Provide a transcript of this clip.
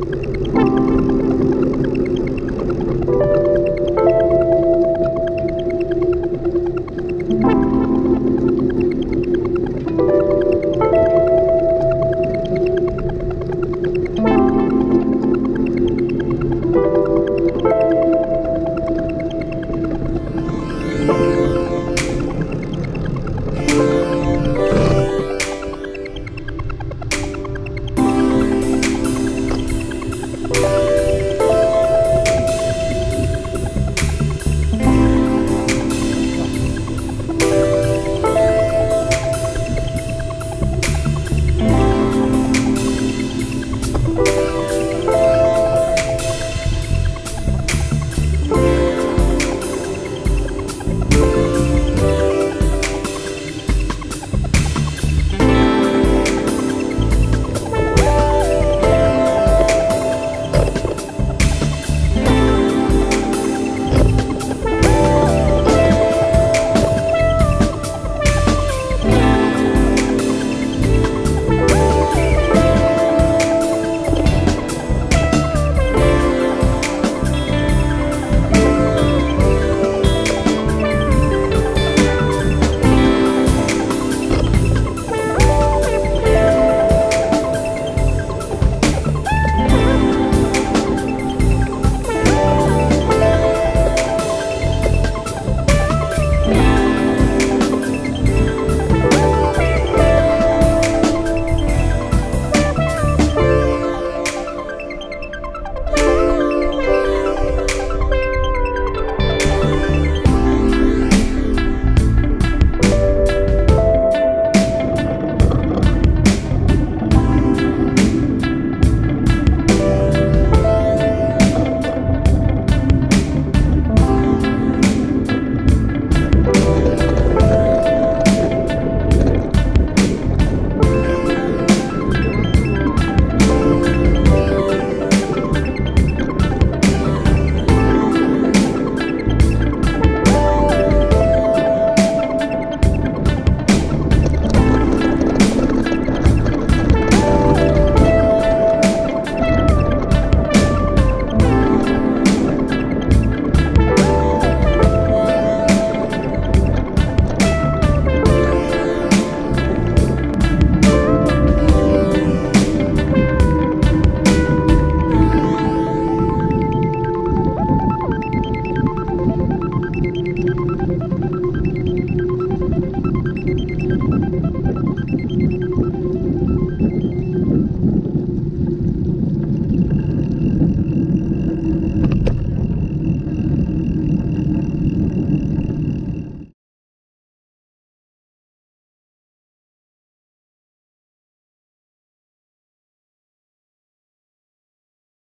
you